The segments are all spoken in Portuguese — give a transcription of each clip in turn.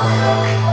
Música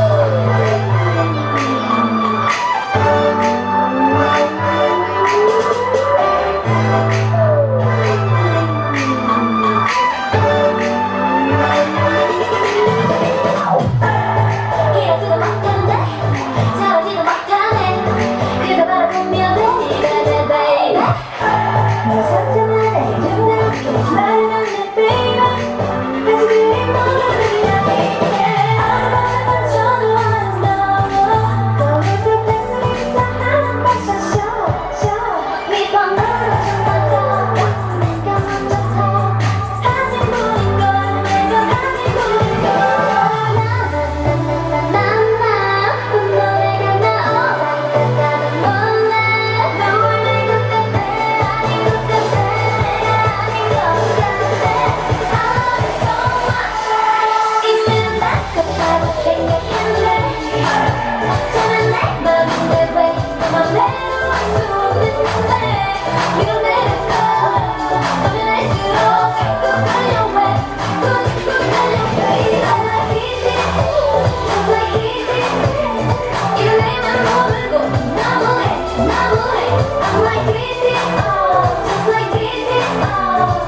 Oh.